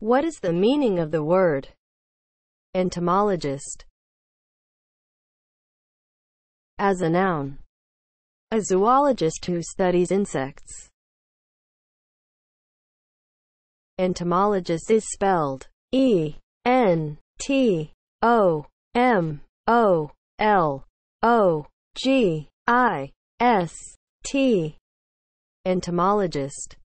What is the meaning of the word entomologist? As a noun, a zoologist who studies insects. Entomologist is spelled E N T O M O L O G I S T. Entomologist